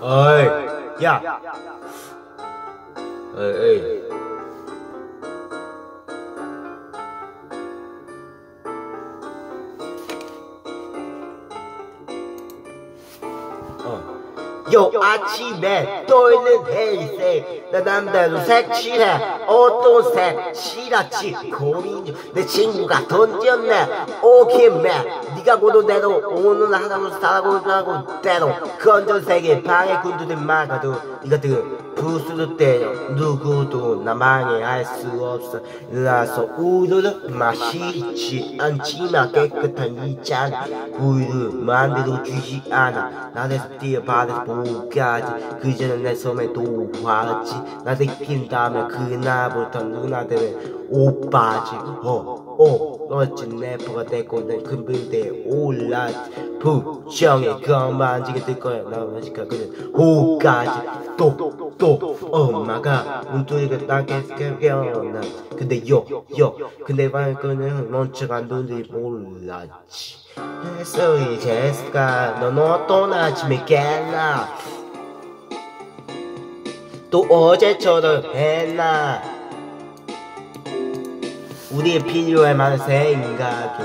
ơi dạ. ơi ơi 어이, 야. 어이, 어이. 어. 요 아침에 떠있는 헬색 나 남자도 색칠해 어떤 색 시라치 고민주 내 친구가 던졌네 오케이맨 네가 고도대로 오늘 하나로 살아보자고 때로 건전색의 방해 군두들 막아도 이것들 부수를 때려 누구도 나만이 알 수 없어. 일어서 우유를 마시지 않지만 깨끗한 이잔 우유를 만들어 주지 않아. 나에서 뛰어받아서 보까지. 그전에 내 손에 도화지. 나 느낀 다음에 그날부터 누나들은 오빠지 어어 멋진 래퍼가 됐고 난큰 무대에 올랐지 부정의 건반지게 뜰 거야. 나 아직까 그는 호까지. 또 또 엄마가 눈두리가 나게 깨어나. 근데 요요 근데 발끈은 멈춰간 눈들이 몰랐지. 그래서 이 제스가 넌 어떤 아침에 깼나? 또 어제처럼 했나 우리의 필요에 많은 생각이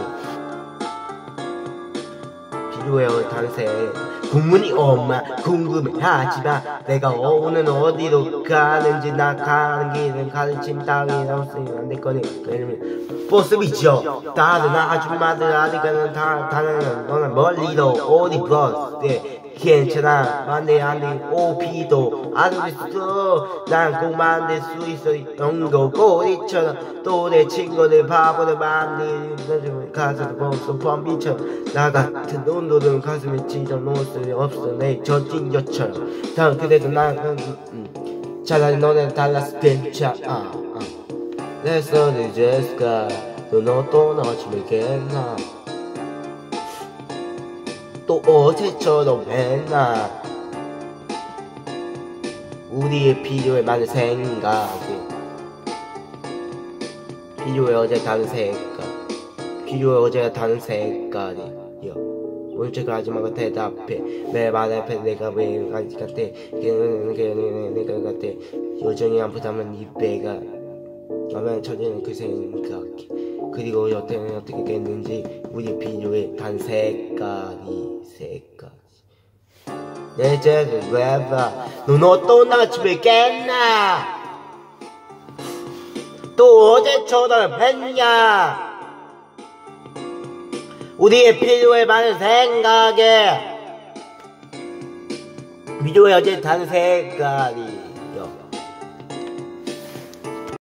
필요해요 탄생 국문이 엄마 궁금해하지마 내가 오늘 어디로 가는지 나 가는 길은 가르침 땅이 나왔으니 안될 거니 버스비죠. 다른 아줌마들 아직은 다 다는 너는 멀리도 어디 버스 괜찮아. 만내 안돼 오피도 있어 난 꼭 만들 수 있어 영도 꼬리처럼 또내 친구들 바보를 만들 가사도 벌써 범비처럼 나 같은 온도는 가슴에 찢어 놓을 수 없어. 내 젖진 여처럼. 단 그래도 난 음, 음. 차라리 너네 달라서 괜찮아 아, 아. 내 손이 제스카 넌 어떤 아침을 깼나 또 어제처럼 했나 우리의 필요에 많은 생각이. 필요해 어제 다른 색깔 필요해 어제 다른 색깔이요. 올제가 하지마가 대답해. 내 말 앞에 내가 왜 가지 같아. 내가 같아. 여전히 아프다면 이 배가 아마 처지는 그 생각이. 그리고 여태는 어떻게 됐는지 우리 필요해 단 색깔이 색깔 내 제를 왜봐. 넌 어떤 아침에 깼나? 또 어제처럼 했냐? 우리의 필요에 많은 생각에 필요해 어제 단 색깔이요